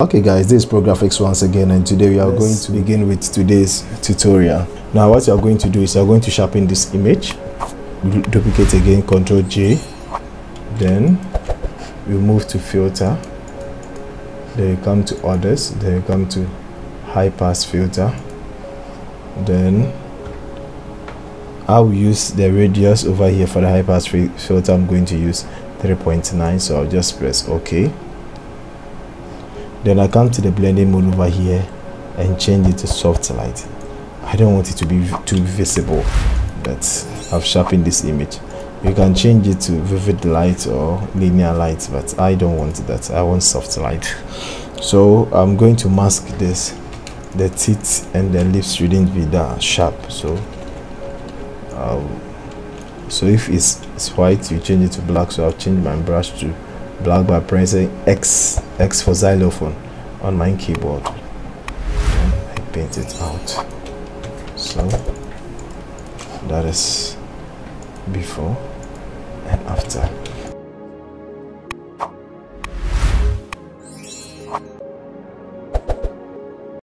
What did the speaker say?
Okay guys, this is Prografix once again and today we are going to begin with today's tutorial. Now what you are going to do is you are going to sharpen this image, duplicate again, Control J, then we move to filter, then you come to others, then you come to high pass filter, then I'll use the radius over here for the high pass filter. I'm going to use 3.9 so I'll just press OK then I come to the blending mode over here and change it to soft light. I don't want it to be too visible but I've sharpened this image. You can change it to vivid light or linear light but I don't want that. I want soft light. So I'm going to mask this the teeth and the lips shouldn't be that sharp. So um, so if it's, it's white you change it to black. So I'll change my brush to black by pressing X X for xylophone on my keyboard. I paint it out. So that is before and after